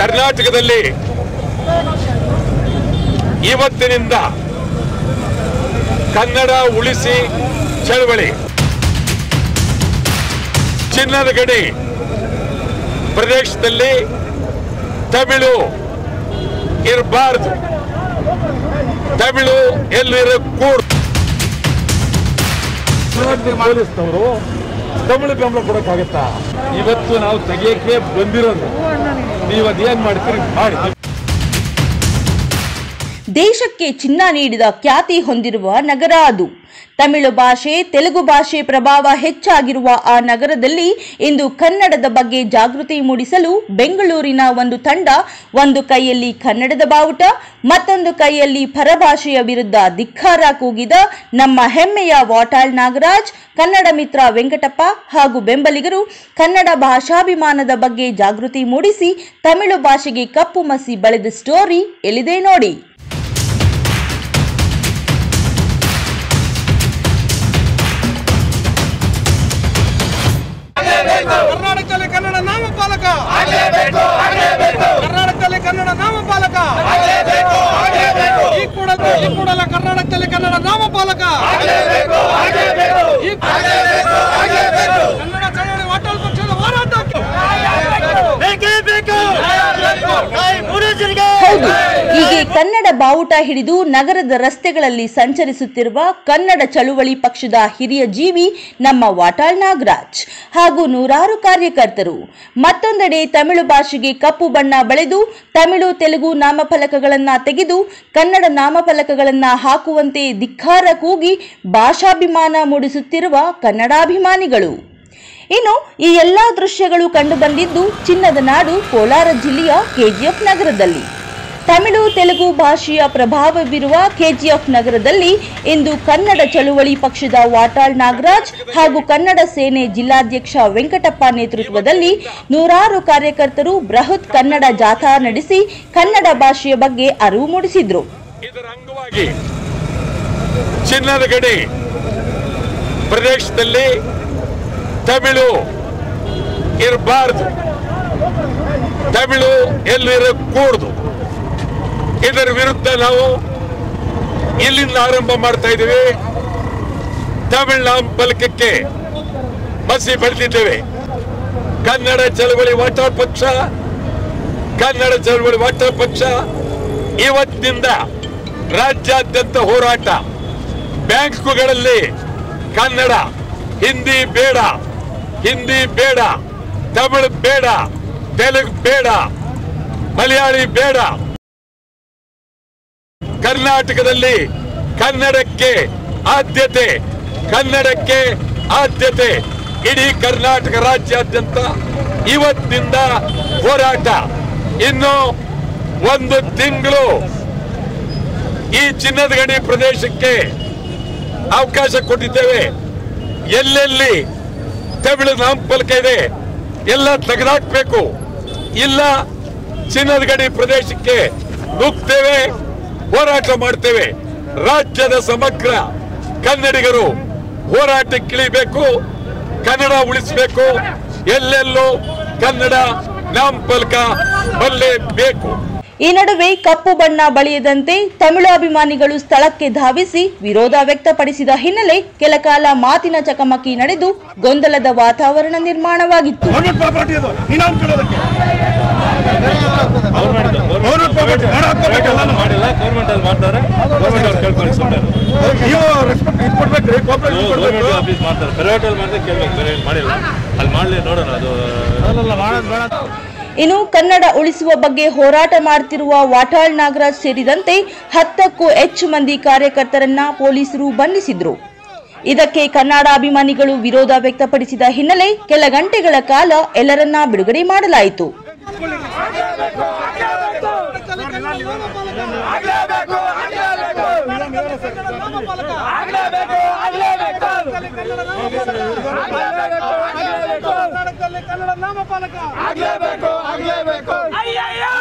ಕರ್ನಾಟಕದಲ್ಲಿ ಇವತ್ತಿನಿಂದ ಕನ್ನಡ ಉಳಿಸಿ ಚಳವಳಿ. ಚಿನ್ನದ ಗಡಿ ಪ್ರದೇಶದಲ್ಲಿ ತಮಿಳು ಇರಬಾರ್ದು. ತಮಿಳು ಎಲ್ಲಿರಕೂಡ್ದು. ಪೊಲೀಸ್ನವರು ತಮಿಳು ಬೆಂಬಲ ಕೊಡಕ್ಕಾಗತ್ತಾ? ಇವತ್ತು ನಾವು ತೆಗೆಯಕ್ಕೆ ಬಂದಿರೋದು. ನೀವು ಅದೇನು ಮಾಡ್ತೀರಿ? ಮಾಡಿ. ದೇಶಕ್ಕೆ ಚಿನ್ನ ನೀಡಿದ ಖ್ಯಾತಿ ಹೊಂದಿರುವ ನಗರ ಅದು. ತಮಿಳು ಭಾಷೆ, ತೆಲುಗು ಭಾಷೆ ಪ್ರಭಾವ ಹೆಚ್ಚಾಗಿರುವ ಆ ನಗರದಲ್ಲಿ ಇಂದು ಕನ್ನಡದ ಬಗ್ಗೆ ಜಾಗೃತಿ ಮೂಡಿಸಲು ಬೆಂಗಳೂರಿನ ಒಂದು ತಂಡ, ಒಂದು ಕೈಯಲ್ಲಿ ಕನ್ನಡದ ಬಾವುಟ, ಮತ್ತೊಂದು ಕೈಯಲ್ಲಿ ಪರಭಾಷೆಯ ವಿರುದ್ಧ ಧಿಕ್ಕಾರ ಕೂಗಿದ ನಮ್ಮ ಹೆಮ್ಮೆಯ ವಾಟಾಳ್ ನಾಗರಾಜ್, ಕನ್ನಡ ಮಿತ್ರ ವೆಂಕಟಪ್ಪ ಹಾಗೂ ಬೆಂಬಲಿಗರು ಕನ್ನಡ ಭಾಷಾಭಿಮಾನದ ಬಗ್ಗೆ ಜಾಗೃತಿ ಮೂಡಿಸಿ ತಮಿಳು ಭಾಷೆಗೆ ಕಪ್ಪು ಮಸಿ ಬಳೆದ ಸ್ಟೋರಿ ಎಲ್ಲಿದೆ ನೋಡಿ. ಕನ್ನಡ ಬಾವುಟ ಹಿಡಿದು ನಗರದ ರಸ್ತೆಗಳಲ್ಲಿ ಸಂಚರಿಸುತ್ತಿರುವ ಕನ್ನಡ ಚಳುವಳಿ ಪಕ್ಷದ ಹಿರಿಯ ಜೀವಿ ನಮ್ಮ ವಾಟಾಳ್ ನಾಗರಾಜ್ ಹಾಗೂ ನೂರಾರು ಕಾರ್ಯಕರ್ತರು. ಮತ್ತೊಂದೆಡೆ ತಮಿಳು ಭಾಷೆಗೆ ಕಪ್ಪು ಬಣ್ಣ ಬಳೆದು ತಮಿಳು, ತೆಲುಗು ನಾಮಫಲಕಗಳನ್ನ ತೆಗೆದು ಕನ್ನಡ ನಾಮಫಲಕಗಳನ್ನ ಹಾಕುವಂತೆ ಧಿಕ್ಕಾರ ಕೂಗಿ ಭಾಷಾಭಿಮಾನ ಮೂಡಿಸುತ್ತಿರುವ ಕನ್ನಡಾಭಿಮಾನಿಗಳು. ಇನ್ನು ಈ ಎಲ್ಲಾ ದೃಶ್ಯಗಳು ಕಂಡುಬಂದಿದ್ದು ಚಿನ್ನದ ನಾಡು ಕೋಲಾರ ಜಿಲ್ಲೆಯ ಕೆಜಿಎಫ್ ನಗರದಲ್ಲಿ. ತಮಿಳು ತೆಲುಗು ಭಾಷೆಯ ಪ್ರಭಾವವಿರುವ ಕೆಜಿಎಫ್ ನಗರದಲ್ಲಿ ಇಂದು ಕನ್ನಡ ಚಳುವಳಿ ಪಕ್ಷದ ವಾಟಾಳ್ ನಾಗರಾಜ್ ಹಾಗೂ ಕನ್ನಡ ಸೇನೆ ಜಿಲ್ಲಾಧ್ಯಕ್ಷ ವೆಂಕಟಪ್ಪ ನೇತೃತ್ವದಲ್ಲಿ ನೂರಾರು ಕಾರ್ಯಕರ್ತರು ಬೃಹತ್ ಕನ್ನಡ ಜಾಥಾ ನಡೆಸಿ ಕನ್ನಡ ಭಾಷೆಯ ಬಗ್ಗೆ ಅರಿವು ಮೂಡಿಸಿದ್ರು. ಚಿನ್ನದ ಪ್ರದೇಶದಲ್ಲಿ ತಮಿಳು ಇರಬಾರ್ದು. ತಮಿಳು ಎಲ್ಲಿರಕೂಡ್ದು. ಇದರ ವಿರುದ್ಧ ನಾವು ಇಲ್ಲಿಂದ ಆರಂಭ ಮಾಡ್ತಾ ಇದ್ದೀವಿ. ತಮಿಳುನಾಡು ನಾಮಫಲಕಕ್ಕೆ ಮಸಿ ಬರ್ತಿದ್ದೇವೆ ಕನ್ನಡ ಚಳವಳಿ ವಾಟಾ ಪಕ್ಷ, ಕನ್ನಡ ಚಳವಳಿ ವಾಟಾ ಪಕ್ಷ ಇವತ್ತಿನಿಂದ ರಾಜ್ಯಾದ್ಯಂತ ಹೋರಾಟ. ಬ್ಯಾಂಕ್ಗಳಲ್ಲಿ ಕನ್ನಡ, ಹಿಂದಿ ಬೇಡ ಹಿಂದಿ ಬೇಡ, ತಮಿಳು ಬೇಡ, ತೆಲುಗು ಬೇಡ, ಮಲಯಾಳಿ ಬೇಡ. ಕರ್ನಾಟಕದಲ್ಲಿ ಕನ್ನಡಕ್ಕೆ ಆದ್ಯತೆ ಕನ್ನಡಕ್ಕೆ ಆದ್ಯತೆ. ಇಡೀ ಕರ್ನಾಟಕ ರಾಜ್ಯಾದ್ಯಂತ ಇವತ್ತಿಂದ ಹೋರಾಟ. ಇನ್ನು ಒಂದು ತಿಂಗಳು ಈ ಚಿನ್ನದ ಗಣಿ ಪ್ರದೇಶಕ್ಕೆ ಅವಕಾಶ ಕೊಟ್ಟಿದ್ದೇವೆ. ಎಲ್ಲೆಲ್ಲಿ ತಮಿಳು ನಾಮಫಲಕ ಇದೆ, ಎಲ್ಲ ತೆಗೆದಾಕ್ಬೇಕು. ಇಲ್ಲ ಚಿನ್ನದ ಗಡಿ ಪ್ರದೇಶಕ್ಕೆ ನುಗ್ತೇವೆ. ಹೋರಾಟ ಮಾಡ್ತೇವೆ. ರಾಜ್ಯದ ಸಮಗ್ರ ಕನ್ನಡಿಗರು ಹೋರಾಟಕ್ಕಿಳಿಬೇಕು ಕನ್ನಡ ಉಳಿಸಬೇಕು ಎಲ್ಲೆಲ್ಲೋ ಕನ್ನಡ ನಾಮಫಲಕ ಬರಲೇಬೇಕು. ಈ ನಡುವೆ ಕಪ್ಪು ಬಣ್ಣ ಬಳಿಯದಂತೆ ತಮಿಳು ಅಭಿಮಾನಿಗಳು ಸ್ಥಳಕ್ಕೆ ಧಾವಿಸಿ ವಿರೋಧ ವ್ಯಕ್ತಪಡಿಸಿದ ಹಿನ್ನೆಲೆ ಕೆಲಕಾಲ ಮಾತಿನ ಚಕಮಕಿ ನಡೆದು ಗೊಂದಲದ ವಾತಾವರಣ ನಿರ್ಮಾಣವಾಗಿತ್ತು. ಅಲ್ಲಿ ಮಾಡ್ಲಿ ನೋಡೋಣ ಅದು ಇನ್ನು ಕನ್ನಡ ಉಳಿಸುವ ಬಗ್ಗೆ ಹೋರಾಟ ಮಾಡುತ್ತಿರುವ ವಾಟಾಳ್ ನಾಗರಾಜ್ ಸೇರಿದಂತೆ ಹತ್ತಕ್ಕೂ ಹೆಚ್ಚು ಮಂದಿ ಕಾರ್ಯಕರ್ತರನ್ನ ಪೊಲೀಸರು ಬಂಧಿಸಿದ್ರು. ಇದಕ್ಕೆ ಕನ್ನಡ ಅಭಿಮಾನಿಗಳು ವಿರೋಧ ವ್ಯಕ್ತಪಡಿಸಿದ ಹಿನ್ನೆಲೆ ಕೆಲ ಗಂಟೆಗಳ ಕಾಲ ಎಲ್ಲರನ್ನ ಬಿಡುಗಡೆ ಮಾಡಲಾಯಿತು. ನಾಮಪಾಲಕ ಆಗ್ಲೇಬೇಕು ಆಗ್ಲೇಬೇಕು. ಅಯ್ಯಯ್ಯೋ!